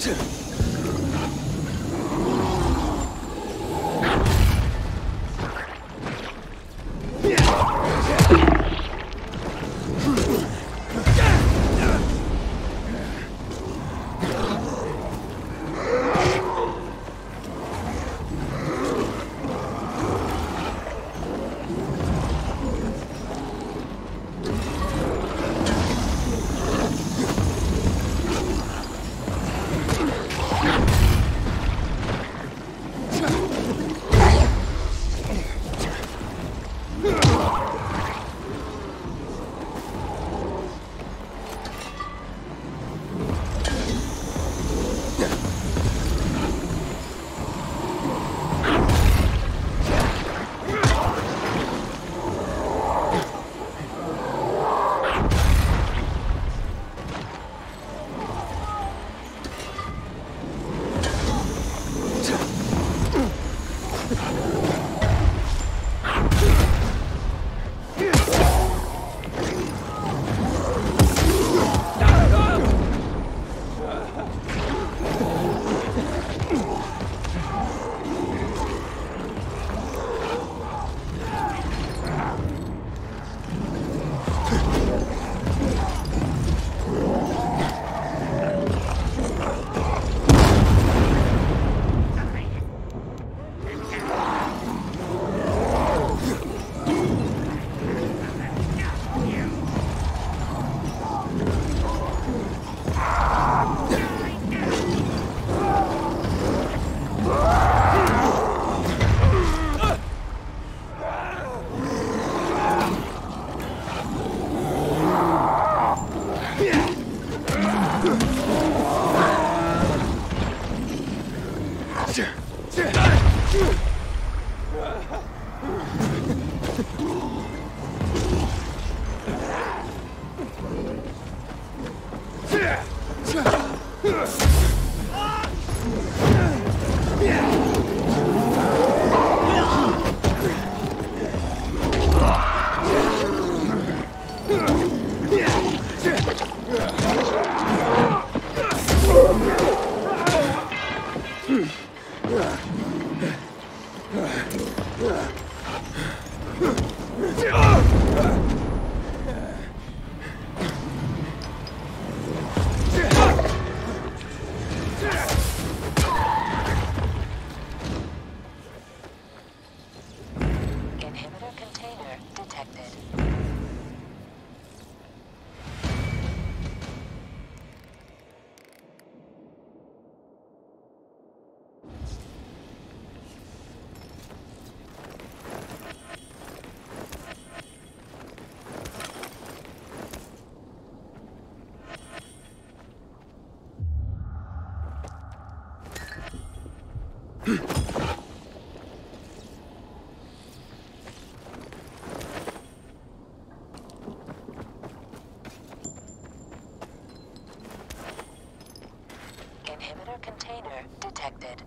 这 Hmm. Inhibitor container detected. Inhibitor container detected.